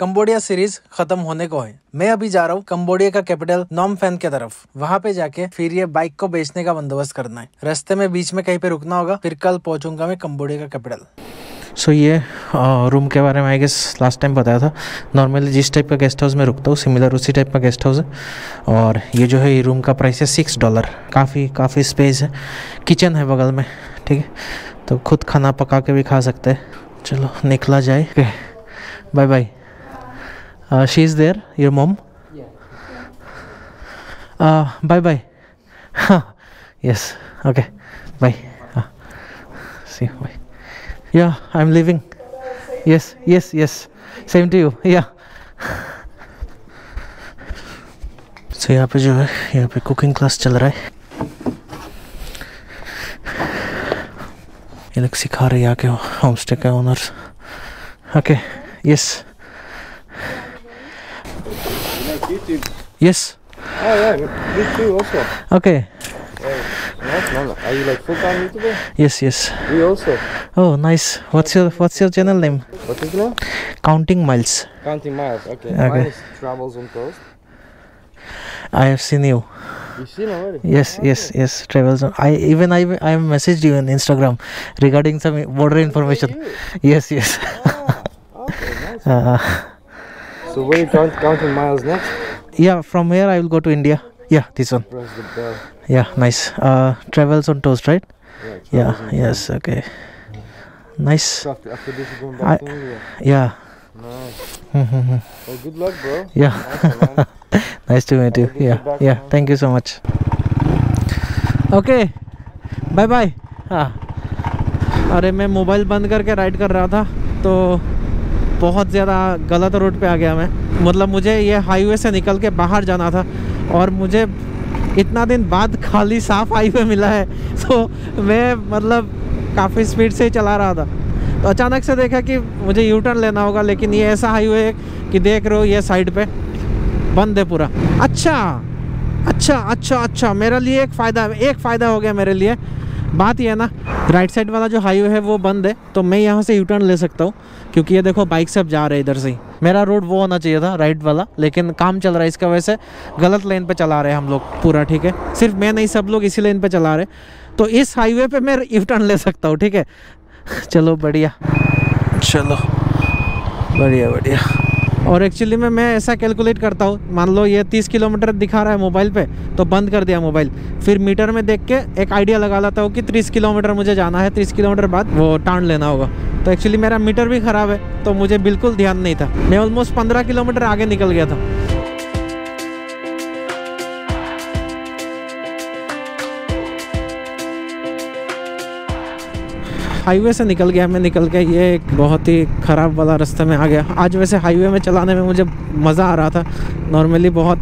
Cambodia series खत्म होने को है। मैं अभी जा रहा हूँ कम्बोडिया का कैपिटल नॉम फ़ैन के तरफ़। वहाँ पे जाके फिर ये बाइक को बेचने का बंदोबस्त करना है। रास्ते में बीच में कहीं पे रुकना होगा फिर कल पहुंचूँगा मैं कम्बोडिया का कैपिटल। सो so, ये रूम के बारे में आई गेस लास्ट टाइम बताया था। नॉर्मली जिस टाइप का गेस्ट हाउस में रुकता हूँ सिमिलर उसी टाइप का गेस्ट हाउस है। और ये जो है ये रूम का प्राइस है सिक्स डॉलर काफ़ी काफ़ी स्पेस है। किचन है बगल में ठीक है? तो खुद खाना पका के भी खा सकते हैं। चलो निकला जाए। Bye bye she is there your mom bye bye yes okay bye see bye Yeah, I'm leaving. Yes, yes, yes. Same to you. Yeah. so यहाँ पे जो है यहाँ पे कुकिंग क्लास चल रहा है। ये लोग सिखा रहे हैं आके होम स्टे के owners okay yes Yes. Oh yeah, me too also. Okay. Yeah, Are you like full-time YouTuber? Yes, yes. We also. Oh, nice. What's your What's your channel name? What is name? Counting miles. Counting miles. Okay. okay. Mine travels on coast. I have seen you. You seen already? Yes, oh, yes, okay. yes. Travels. On. I even I I messaged you on Instagram regarding some border information. Ah, yes, yes. Ah, okay, nice. uh, so we you count, counting miles next? Yeah, from here I will go to India. Yeah, this one. Press the bell. Yeah, nice. Uh, travels on toast, right? Yeah. Yeah. Yes. Okay. Nice. So after, after this you're going I- to India. Yeah. Nice. Mhm. Well, good luck, bro. yeah. Man. nice to meet you. Yeah. back, Yeah. man. Thank you so much. Okay. Bye bye. हाँ अरे मैं mobile बंद करके ride कर रहा था तो बहुत ज़्यादा गलत रोड पे आ गया मैं। मतलब मुझे ये हाईवे से निकल के बाहर जाना था और मुझे इतना दिन बाद खाली साफ़ हाईवे मिला है। तो मैं मतलब काफ़ी स्पीड से चला रहा था। तो अचानक से देखा कि मुझे यू टर्न लेना होगा, लेकिन ये ऐसा हाईवे है कि देख रहे हो ये साइड पे बंद है पूरा। अच्छा अच्छा अच्छा अच्छा मेरे लिए एक फ़ायदा एक फ़ायदा हो गया मेरे लिए। बात यह है ना राइट साइड वाला जो हाईवे है वो बंद है तो मैं यहाँ से यू टर्न ले सकता हूँ, क्योंकि ये देखो बाइक से अब जा रहे हैं इधर से ही। मेरा रोड वो होना चाहिए था राइट वाला, लेकिन काम चल रहा है इसका वजह से गलत लेन पे चला रहे हैं हम लोग, पूरा ठीक है। सिर्फ़ मैं नहीं, सब लोग इसी लेन पे चला रहे तो इस हाईवे पे मैं यू टर्न ले सकता हूँ, ठीक है? चलो, बढ़िया। चलो। बढ़िया बढ़िया। और एक्चुअली में, मैं ऐसा कैलकुलेट करता हूँ, मान लो ये 30 किलोमीटर दिखा रहा है मोबाइल पे तो बंद कर दिया मोबाइल फिर मीटर में देख के एक आइडिया लगा लेता हूँ कि 30 किलोमीटर मुझे जाना है 30 किलोमीटर बाद वो टाँड लेना होगा। तो एक्चुअली मेरा मीटर भी ख़राब है तो मुझे बिल्कुल ध्यान नहीं था। मैं ऑलमोस्ट पंद्रह किलोमीटर आगे निकल गया था। हाईवे से निकल गया, मैं निकल के ये एक बहुत ही ख़राब वाला रास्ते में आ गया। आज वैसे हाईवे में चलाने में मुझे मज़ा आ रहा था। नॉर्मली बहुत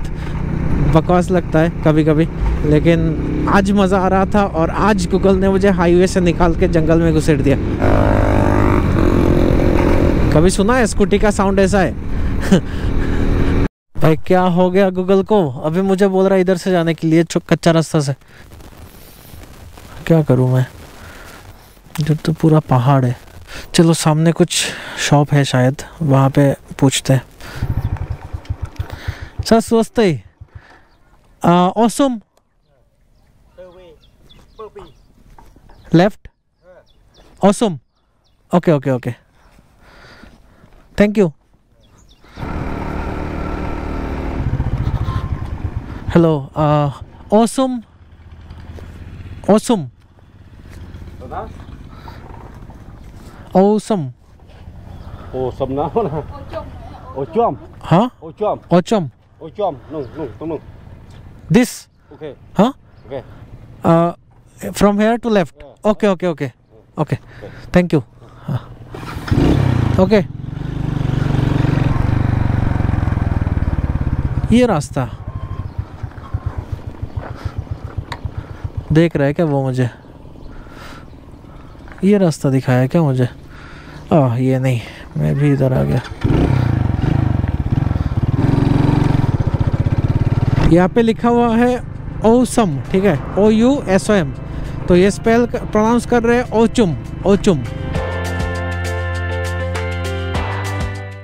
बकवास लगता है कभी कभी लेकिन आज मज़ा आ रहा था और आज गूगल ने मुझे हाईवे से निकाल के जंगल में घुसेड़ दिया। कभी सुना है स्कूटी का साउंड ऐसा है? भाई, क्या हो गया गूगल को? अभी मुझे बोल रहा है इधर से जाने के लिए कच्चा रास्ता से। क्या करूँ मैं? इधर तो पूरा पहाड़ है। चलो, सामने कुछ शॉप है शायद, वहाँ पे पूछते हैं। सर है awesome left. Awesome okay okay okay. Thank you. Hello awesome awesome awesome Oh, some now. Oh, chom. हाँ Oh, chom. ऑचम Oh, chom. No, no, no. This Okay, हाँ okay. From here to left okay okay okay okay thank you okay ये रास्ता देख रहा है क्या वो मुझे ये रास्ता दिखाया क्या मुझे आ ये नहीं, मैं भी इधर आ गया। यहाँ पे लिखा हुआ है ओसम ठीक है? O U S O M तो ये स्पेल प्रोनाउंस कर रहे हैं ओचुम ओचुम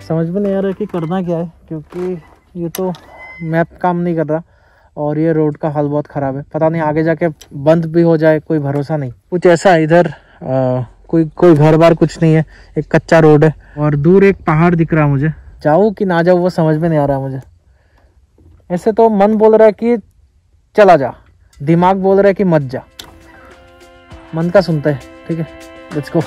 समझ में नहीं आ रहा कि करना क्या है, क्योंकि ये तो मैप काम नहीं कर रहा, और ये रोड का हाल बहुत ख़राब है। पता नहीं, आगे जाके बंद भी हो जाए, कोई भरोसा नहीं। कुछ ऐसा इधर कोई कोई घर बार कुछ नहीं है एक कच्चा रोड है। और दूर एक पहाड़ दिख रहा है मुझे। जाऊँ कि ना जाऊँ वो समझ में नहीं आ रहा मुझे। ऐसे तो मन बोल रहा है कि चला जा। दिमाग बोल रहा है कि मत जा। मन का सुनता है ठीक है? लेट्स गो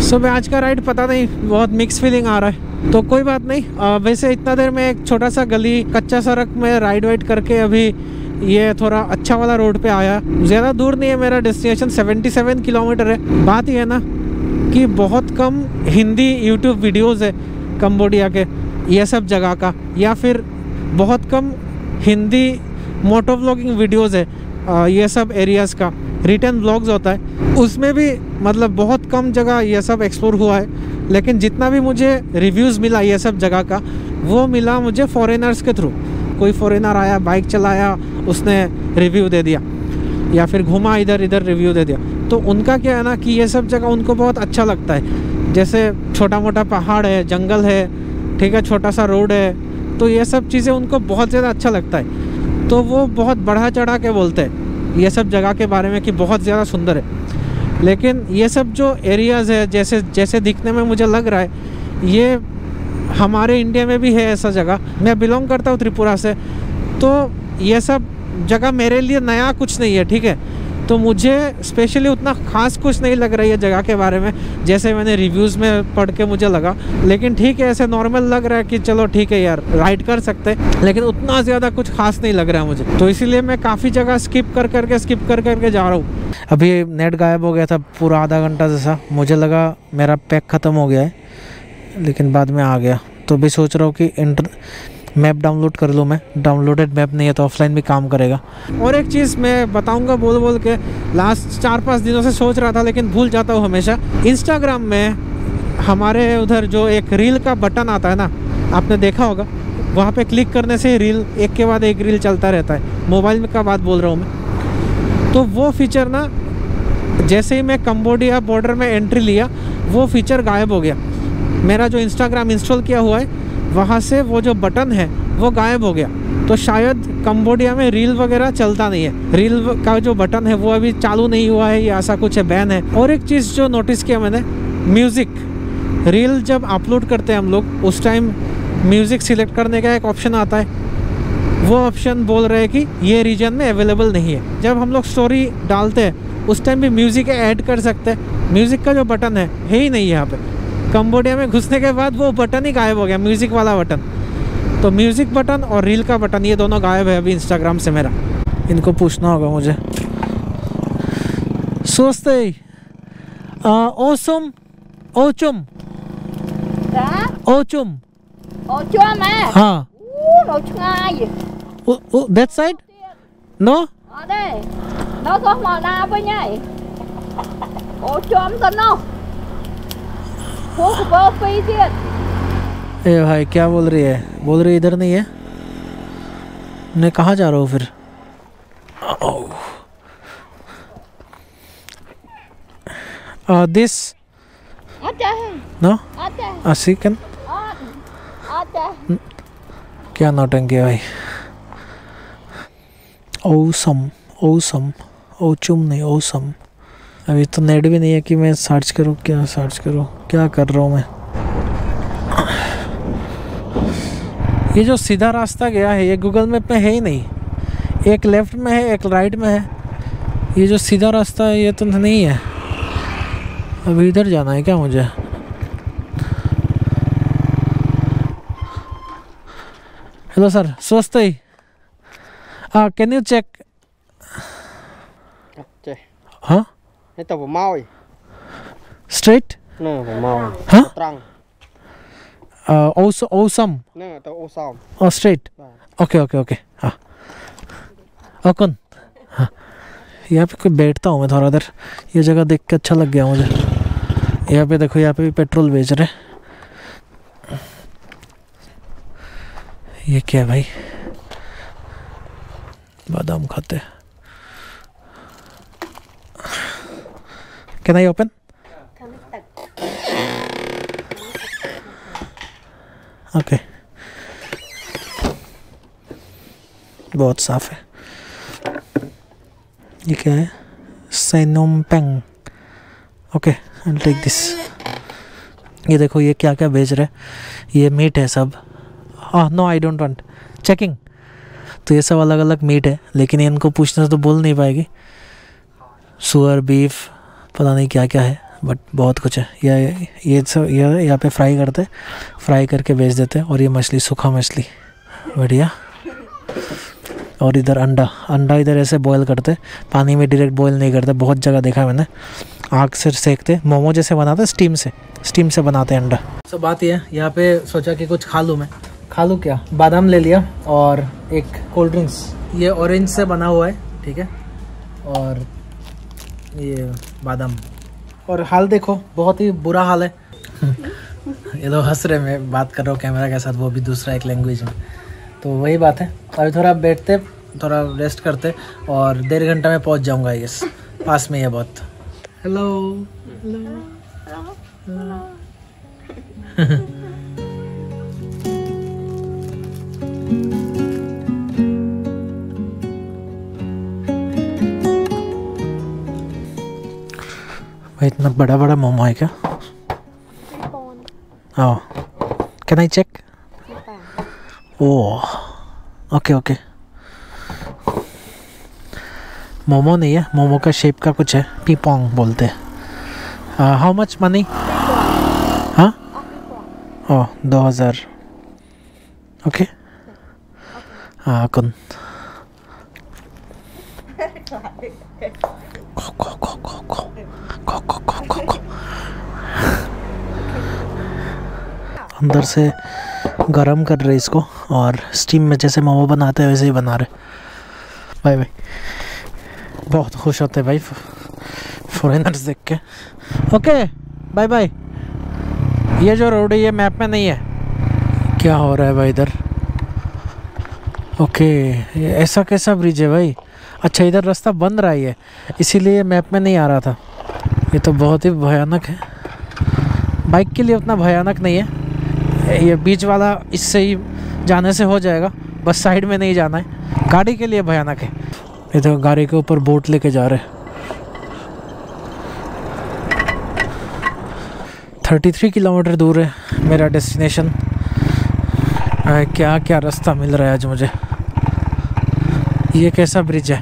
सो मैं आज का राइड पता नहीं बहुत मिक्स फीलिंग आ रहा है। तो कोई बात नहीं। आ, वैसे इतना देर में एक छोटा सा गली कच्चा सड़क में राइड वाइड करके अभी ये थोड़ा अच्छा वाला रोड पे आया। ज़्यादा दूर नहीं है मेरा डेस्टिनेशन 77 किलोमीटर है। बात ये है ना कि बहुत कम हिंदी यूट्यूब वीडियोस है कम्बोडिया के ये सब जगह का। या फिर बहुत कम हिंदी मोटो ब्लॉगिंग वीडियोज़ है ये सब एरियाज़ का। रिटर्न ब्लॉग्स होता है, उसमें भी मतलब बहुत कम जगह यह सब एक्सप्लोर हुआ है, लेकिन जितना भी मुझे रिव्यूज़ मिला यह सब जगह का, वो मिला मुझे फॉरेनर्स के थ्रू कोई फॉरेनर आया बाइक चलाया, उसने रिव्यू दे दिया, या फिर घुमा इधर इधर रिव्यू दे दिया। तो उनका क्या है ना कि ये सब जगह उनको बहुत अच्छा लगता है। जैसे छोटा मोटा पहाड़ है, जंगल है, ठीक है छोटा सा रोड है तो ये सब चीज़ें उनको बहुत ज़्यादा अच्छा लगता है। तो वो बहुत बढ़ा चढ़ा के बोलते हैं। ये सब जगह के बारे में कि बहुत ज़्यादा सुंदर है। लेकिन ये सब जो एरियाज़ है, जैसे जैसे दिखने में मुझे लग रहा है, ये हमारे इंडिया में भी है ऐसा जगह। मैं बिलोंग करता हूँ त्रिपुरा से तो ये सब जगह मेरे लिए नया कुछ नहीं है, ठीक है? तो मुझे स्पेशली उतना ख़ास कुछ नहीं लग रही है जगह के बारे में, जैसे मैंने रिव्यूज़ में पढ़ के मुझे लगा। लेकिन ठीक है, ऐसे नॉर्मल लग रहा है कि चलो ठीक है यार राइड कर सकते हैं, लेकिन उतना ज़्यादा कुछ खास नहीं लग रहा है मुझे। तो इसीलिए मैं काफ़ी जगह स्किप कर करके स्किप कर करके जा रहा हूँ। अभी नेट गायब हो गया था, पूरा आधा घंटा जैसा। मुझे लगा मेरा पैक ख़त्म हो गया है, लेकिन बाद में आ गया। तो भी सोच रहा हूँ कि इंटर मैप डाउनलोड कर लूँ मैं। डाउनलोडेड मैप नहीं है तो ऑफलाइन भी काम करेगा। और एक चीज़ मैं बताऊँगा बोल बोल के लास्ट चार पाँच दिनों से सोच रहा था लेकिन भूल जाता हूँ हमेशा। इंस्टाग्राम में हमारे उधर जो एक रील का बटन आता है ना, आपने देखा होगा? वहाँ पे क्लिक करने से रील एक के बाद एक रील चलता रहता है। मोबाइल में का बात बोल रहा हूँ मैं? तो वो फीचर ना, जैसे ही मैं कम्बोडिया बॉर्डर में एंट्री लिया, वो फीचर गायब हो गया। मेरा जो इंस्टाग्राम इंस्टॉल किया हुआ है वहाँ से वो जो बटन है, वो गायब हो गया। तो शायद कम्बोडिया में रील वगैरह चलता नहीं है। रील का जो बटन है, वो अभी चालू नहीं हुआ है, या ऐसा कुछ है, बैन है। और एक चीज़ जो नोटिस किया मैंने, म्यूज़िक। रील जब अपलोड करते हैं हम लोग, उस टाइम म्यूज़िक सिलेक्ट करने का एक ऑप्शन आता है। वो ऑप्शन बोल रहे हैं कि ये रीजन में अवेलेबल नहीं है। जब हम लोग स्टोरी डालते हैं, उस टाइम भी म्यूज़िक ऐड कर सकते हैं। म्यूज़िक का जो बटन है है ही नहीं यहाँ पे। कंबोडिया में घुसने के बाद वो बटन ही गायब हो गया म्यूज़िक वाला बटन। तो म्यूज़िक बटन और रील का बटन ये दोनों गायब है अभी इंस्टाग्राम से मेरा। इनको पूछना होगा मुझे। सोचते ही ओसुम ओचुम। Dạ, ओचुम। ồ हाँ? ngay that side no Ở đây Nó có màu na với nhảy tên ए भाई क्या बोल रही है? बोल रही इधर नहीं है? मैं कहाँ जा रहा हूँ फिर? This. Ở đây no? Ở đây सिकन Ở Ở đây क्या नौटंकी है भाई? ओसम ओसम ओचुम नहीं ओसम अभी तो नेट भी नहीं है कि मैं सर्च करूँ क्या सर्च करूँ? क्या कर रहा हूँ मैं? ये जो सीधा रास्ता गया है ये गूगल मैप में है ही नहीं। एक लेफ़्ट में है एक राइट में है। ये जो सीधा रास्ता है ये तो नहीं है। अभी इधर जाना है क्या मुझे? हेलो सर स्वस्थ ही? कैन यू चेक Chê, हाँ cái tàu của mau straight Nè, phải mau. हाँ Trăng. Awesome Nè, tàu ô sòm और स्ट्रेट ओके ओके ओके हाँ और कौन हाँ यहाँ पे कोई बैठता हूँ मैं थोड़ा देर ये जगह देख के अच्छा लग गया मुझे यहाँ पे देखो यहाँ पे भी पेट्रोल बेच रहे ये क्या है भाई बादाम खाते कैन आई ओपन ओके बहुत साफ़ है। ये क्या है? सैनोम ओके टेक दिस ये देखो, ये क्या क्या बेच रहे ये मीट है सब। हाँ no I don't want checking तो ये सब अलग अलग मीट है, लेकिन इनको पूछना तो बोल नहीं पाएगी। सुअर बीफ पता नहीं क्या क्या है बट बहुत कुछ है। ये ये सब, ये यहाँ पे फ्राई करते फ्राई करके बेच देते हैं, और ये मछली, सूखा मछली। बढ़िया। और इधर अंडा अंडा इधर ऐसे बॉईल करते पानी में डायरेक्ट बॉईल नहीं करते, बहुत जगह देखा है मैंने। आग से सेकते मोमो जैसे बनाते स्टीम से स्टीम से बनाते हैं अंडा। तो बात यह है, यहाँ पे सोचा कि कुछ खा लूँ मैं। खा लूँ क्या? बादाम ले लिया, और एक कोल्ड ड्रिंक्स ये ऑरेंज से बना हुआ है, ठीक है? और ये बादाम। और हाल देखो बहुत ही बुरा हाल है। ये लोग हंस रहे मैं बात कर रहा हूँ कैमरा के साथ वो भी दूसरा एक लैंग्वेज में तो वही बात है। अभी थोड़ा बैठते थोड़ा रेस्ट करते और डेढ़ घंटा में पहुँच जाऊँगा यस पास में ही बहुत। हेलो भाई इतना बड़ा बड़ा मोमो है क्या? हाँ can I check oh okay okay momo नहीं है मोमो का शेप का कुछ है। पीपोंग बोलते हैं। हाउ मच मनी हाँ ओ दो हज़ार। ओके हाँ कौन। अंदर से गरम कर रहे इसको और स्टीम में जैसे मोमो बनाते हैं, वैसे ही बना रहे। बाय बाय बहुत खुश होते भाई फॉरेनर्स देख के। ओके बाय बाय ये जो रोड है, ये मैप में नहीं है। क्या हो रहा है भाई इधर? ओके ऐसा कैसा ब्रिज है भाई? अच्छा इधर रास्ता बन रहा है इसीलिए मैप में नहीं आ रहा था। ये तो बहुत ही भयानक है। बाइक के लिए उतना भयानक नहीं है। ये बीच वाला इससे ही जाने से हो जाएगा, बस साइड में नहीं जाना है। गाड़ी के लिए भयानक है। ये तो गाड़ी के ऊपर बोट लेके जा रहे थर्टी थ्री किलोमीटर दूर है मेरा डेस्टिनेशन क्या क्या रास्ता मिल रहा है आज मुझे? ये कैसा ब्रिज है?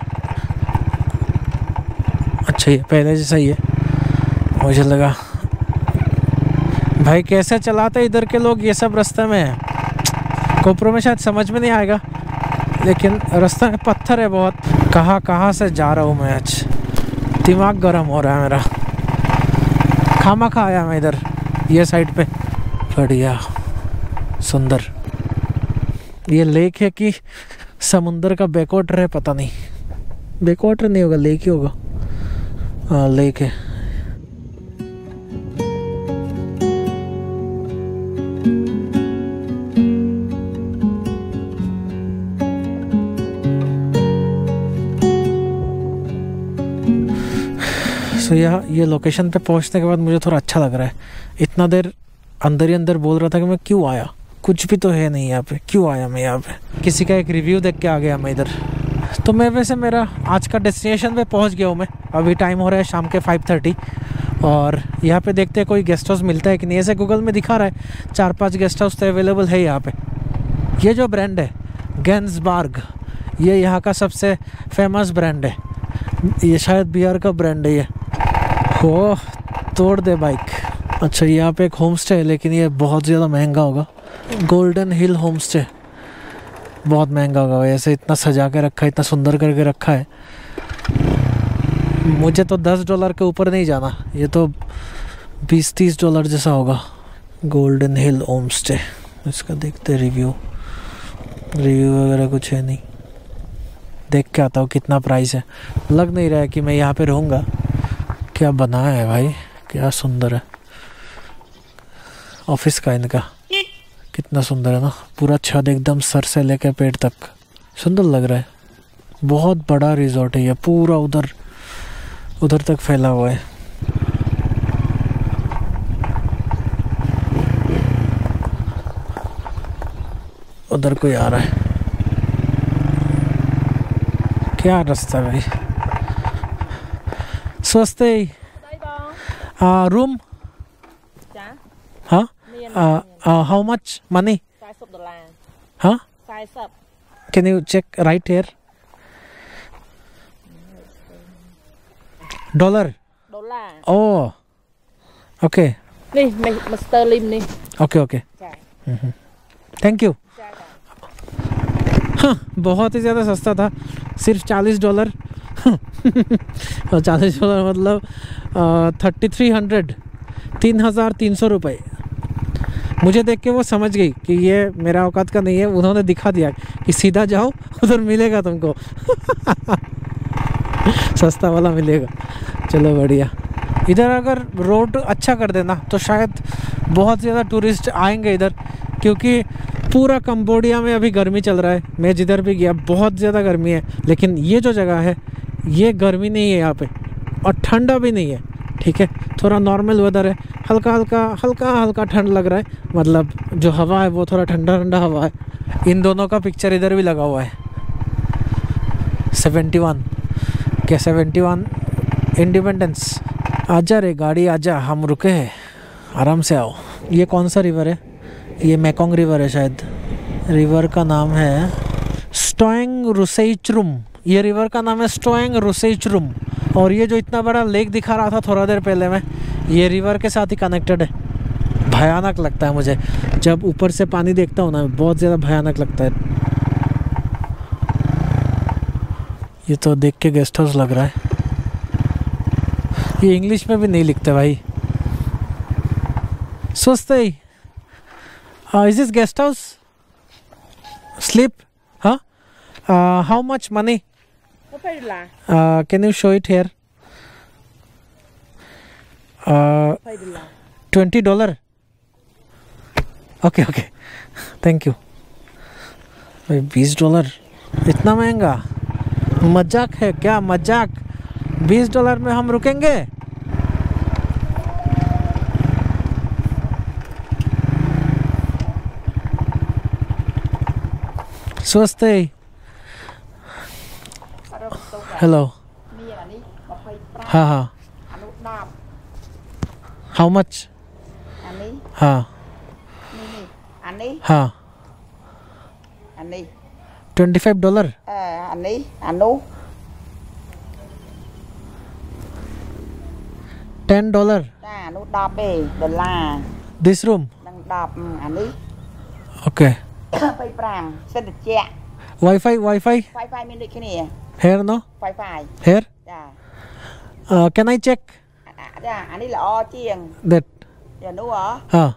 अच्छा ये पहले जैसा ही है। मुझे लगा भाई कैसे चलाते इधर के लोग? ये सब रास्ते में। है कोपरों में शायद समझ में नहीं आएगा। लेकिन रास्ता में पत्थर है बहुत। कहाँ कहाँ से जा रहा हूँ मैं आज? दिमाग गर्म हो रहा है मेरा। खामा खा आया मैं इधर, ये साइड पे। बढ़िया। सुंदर। ये लेक है कि समुंदर का बैकवाटर है, पता नहीं। बैकवाटर नहीं होगा, लेक ही होगा। हाँ लेक है। सो यह, ये लोकेशन पे पहुँचने के बाद मुझे थोड़ा अच्छा लग रहा है। इतना देर अंदर ही अंदर बोल रहा था कि मैं क्यों आया? कुछ भी तो है नहीं यहाँ पे। क्यों आया मैं यहाँ पे? किसी का एक रिव्यू देख के आ गया मैं इधर। तो मैं वैसे मेरा आज का डेस्टिनेशन पे पहुँच गया हूँ मैं। अभी टाइम हो रहा है शाम के फाइव थर्टी और यहाँ पे देखते हैं कोई गेस्ट हाउस मिलता है कि नहीं। ऐसे गूगल में दिखा रहा है चार पाँच गेस्ट हाउस तो अवेलेबल है यहाँ पे। ये जो ब्रांड है गेंसबार्ग ये यहाँ का सबसे फ़ेमस ब्रांड है। ये शायद बिहार का ब्रांड है ये। हो तोड़ दे बाइक अच्छा यहाँ पे एक होम स्टे है, लेकिन ये बहुत ज़्यादा महँगा होगा। गोल्डन हिल होम स्टे बहुत महँगा होगा ऐसे इतना सजा के रखा है, इतना सुंदर करके रखा है। मुझे तो दस डॉलर के ऊपर नहीं जाना। ये तो बीस तीस डॉलर जैसा होगा। गोल्डन हिल होम स्टे इसका देखते रिव्यू रिव्यू वगैरह कुछ है नहीं। देख के आता हूँ कितना प्राइस है। लग नहीं रहा है कि मैं यहाँ पे रहूँगा। क्या बना है भाई? क्या सुंदर है। ऑफ़िस का इनका। कितना सुंदर है ना। पूरा छत एकदम सर से लेकर पेट तक। सुंदर लग रहा है। बहुत बड़ा रिजॉर्ट है ये। पूरा उधर उधर तक फैला हुआ है। उधर कोई आ रहा है। क्या रास्ता भाई? स्वस्ते। Room how much money can you check right here dollar oh okay okay okay thank you हाँ बहुत ही ज़्यादा सस्ता था। सिर्फ़ चालीस डॉलर और चालीस डॉलर मतलब थर्टी थ्री हंड्रेड, तीन हज़ार तीन सौ रुपये मुझे देख के वो समझ गई कि ये मेरा औकात का नहीं है, उन्होंने दिखा दिया कि सीधा जाओ, उधर मिलेगा तुमको। सस्ता वाला मिलेगा। चलो बढ़िया। इधर अगर रोड अच्छा कर देना तो शायद बहुत ज़्यादा टूरिस्ट आएँगे इधर, क्योंकि पूरा कंबोडिया में अभी गर्मी चल रहा है। मैं जिधर भी गया, बहुत ज़्यादा गर्मी है, लेकिन ये जो जगह है ये गर्मी नहीं है यहाँ पे और ठंडा भी नहीं है, ठीक है? थोड़ा नॉर्मल वेदर है। हल्का हल्का हल्का हल्का ठंड लग रहा है। मतलब जो हवा है वो थोड़ा ठंडा ठंडा हवा है। इन दोनों का पिक्चर इधर भी लगा हुआ है। सेवेंटी वन क्या सेवेंटी वन इंडिपेंडेंस आजा रे, गाड़ी आजा। हम रुके हैं। आराम से आओ। ये कौन सा रिवर है? ये मैकोंग रिवर है शायद। रिवर का नाम है स्टोएंग रुसेचरुम ये रिवर का नाम है स्टोएंग रुसेचरुम और ये जो इतना बड़ा लेक दिखा रहा था थोड़ा देर पहले मैं, ये रिवर के साथ ही कनेक्टेड है। भयानक लगता है मुझे। जब ऊपर से पानी देखता हूँ ना, बहुत ज़्यादा भयानक लगता है। ये तो देख के गेस्ट हाउस लग रहा है। ये इंग्लिश में भी नहीं लिखते भाई। सोचते ही is this guest house sleep हाँ how much money can you show it here phải là twenty dollar okay okay thank you भाई बीस डॉलर इतना महँगा? मज़ाक है क्या? मज़ाक. बीस डॉलर में हम रुकेंगे? सोचते ही। Hello. Haha. -ha. How much? Ha. Ha. Twenty five dollar. Ten dollar. This room. Okay. Wi-Fi Wi-Fi Wi-Fi មានដូចគ្នា here, no. Wi-Fi Here. Yeah. uh, can I check? อ่ะจ้ะอันนี้ល្អជាង that ចានោះហ៎ uh,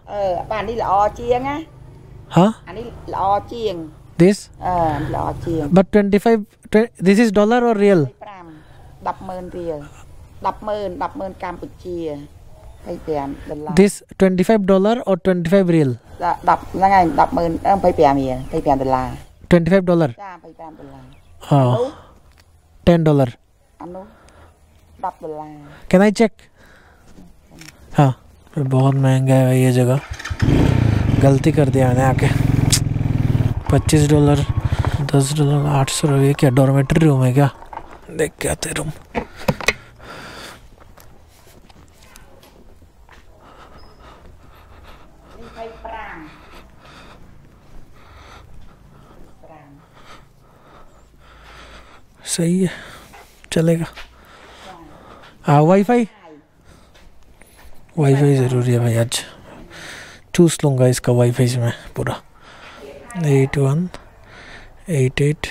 huh this? But 25 tw- this is dollar or real? This 25 dollar or 25 real? 10ហ្នឹងហើយ100,000 25 dollar. ចា25ដុល្លារ oh នោះ ten dollar can I check हाँ बहुत महँगा है ये जगह। गलती कर दिया मैंने आके। पच्चीस डॉलर दस डॉलर आठ सौ रुपये। क्या डॉर्मेटरी रूम है क्या? देख क्या थे रूम सही है चलेगा। हाँ वाईफाई वाईफाई ज़रूरी है भाई आज। चूस लूँगा इसका वाईफाई से मैं पूरा। Eight one eight eight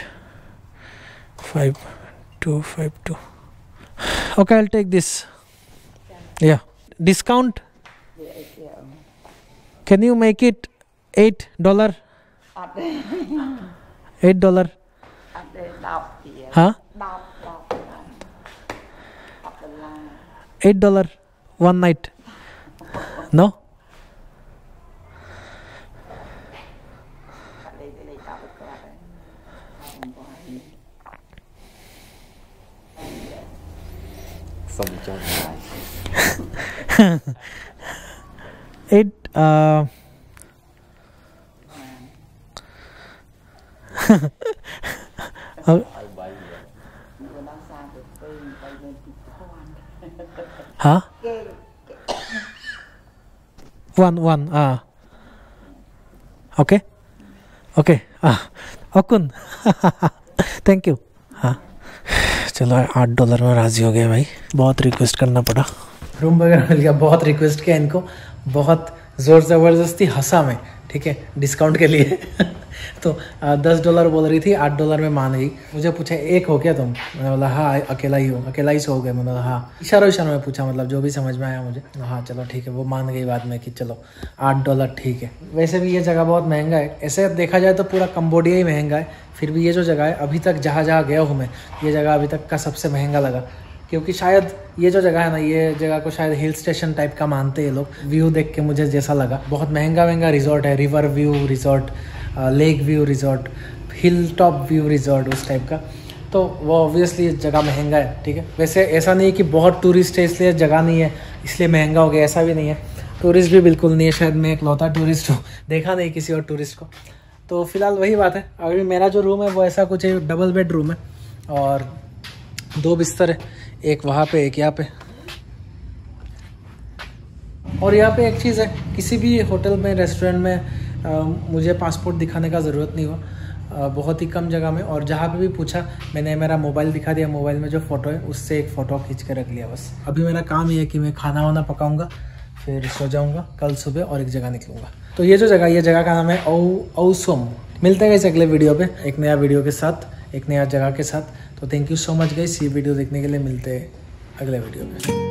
five two five two okay I take this या discount can you make it eight dollar អត់ huh? Eight dollar one night. No? It uh हाँ वन वन हाँ ओके ओके हाँ अकुन thank you हाँ चलो आठ dollar में राज़ी हो गए भाई। बहुत रिक्वेस्ट करना पड़ा। रूम वगैरह मिल गया। बहुत रिक्वेस्ट किया इनको। बहुत ज़ोर ज़बरदस्ती हंसा मैं, ठीक है डिस्काउंट के लिए। तो दस डॉलर बोल रही थी, आठ डॉलर में मान गई। मुझे पूछा, एक हो क्या तुम? मैंने बोला हाँ अकेला ही हो, अकेला ही सो हो गए बोला हाँ। इशारा इशारा में पूछा मतलब जो भी समझ में आया मुझे। हाँ चलो, ठीक है। वो मान गई बाद में कि, चलो, आठ डॉलर ठीक है। वैसे भी ये जगह बहुत महँगा है। ऐसे देखा जाए तो पूरा कम्बोडिया ही महँगा है। फिर भी ये जो जगह है, अभी तक जहाँ जहाँ गया हूँ मैं, ये जगह अभी तक का सबसे महँगा लगा। क्योंकि शायद ये जो जगह है ना, ये जगह को शायद हिल स्टेशन टाइप का मानते हैं लोग। व्यू देख के मुझे जैसा लगा। बहुत महँगा महँगा रिजॉर्ट है river view resort lake view resort hilltop view resort उस टाइप का। तो वो ऑब्वियसली जगह महँगा है, ठीक है? वैसे ऐसा नहीं है कि बहुत टूरिस्ट है, इसलिए जगह नहीं है, इसलिए महँगा हो गया, ऐसा भी नहीं है। टूरिस्ट भी बिल्कुल नहीं है, शायद मैं एक लौता टूरिस्ट हूँ, देखा नहीं किसी और टूरिस्ट को। तो फ़िलहाल वही बात है, अभी मेरा जो रूम है, वो ऐसा कुछ है डबल बेड रूम है और दो बिस्तर है। एक वहाँ पे एक यहाँ पे। और यहाँ पे एक चीज़ है किसी भी होटल में रेस्टोरेंट में अ, मुझे पासपोर्ट दिखाने का ज़रूरत नहीं हुआ। अ, बहुत ही कम जगह में और जहाँ पे भी पूछा मैंने मेरा मोबाइल दिखा दिया मोबाइल में जो फ़ोटो है उससे एक फ़ोटो खींच के रख लिया बस। अभी मेरा काम ये है कि मैं खाना वाना पकाऊँगा फिर सो जाऊँगा कल सुबह और एक जगह निकलूँगा। तो ये जो जगह ये जगह का नाम है औ औसोम। मिलते हैं इस अगले वीडियो पे एक नया वीडियो के साथ एक नया जगह के साथ। तो थैंक यू सो मच गई ये वीडियो देखने के लिए मिलते हैं अगले वीडियो में।